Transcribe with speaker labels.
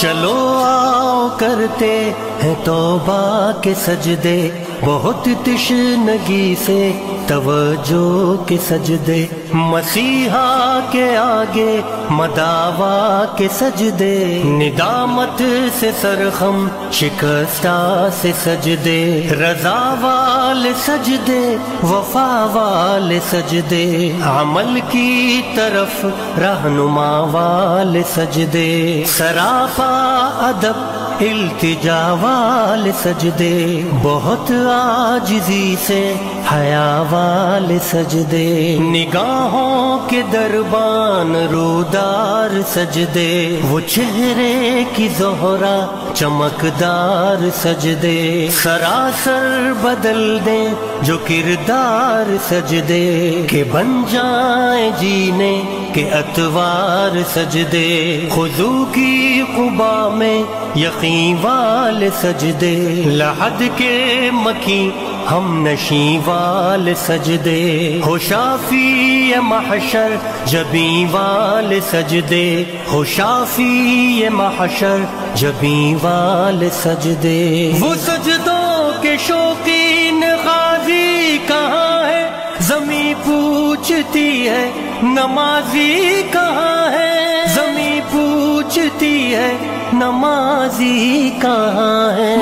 Speaker 1: चलो आओ करते हैं तौबा के सजदे, बहुत तिश्नगी से तवज्जो के सजदे। मसीहा के आगे, मदावा के सजदे। निदामत से सरखम शिकस्ता से सजदे। रजा वाले सजदे, वफा वाले सजदे। अमल की तरफ़, रहनुमा वाले सजदे। सराफा अदब, इल्तिजा वाले सजदे, बहुत आजिजी से हया वाले सजदे। निगाहों के दरबान रूदार सजदे, वो चेहरे की जोहरा चमकदार सजदे। सरासर बदल दे जो किरदार सजदे, के बन जाए जीने के अतवार सजदे, खुजू की कुबा में यकीन वाल सजदे। लहद के मकी हम नशी वाल सजदे। हो शाफी महशर जबी वाल सजदे। हो शाफी महशर जबी वाल सजदे। वो सजदों के शौकीन गाजी कहाँ है? जमी पूछती है नमाजी कहाँ है? जमी पूछती है नमाजी कहाँ है?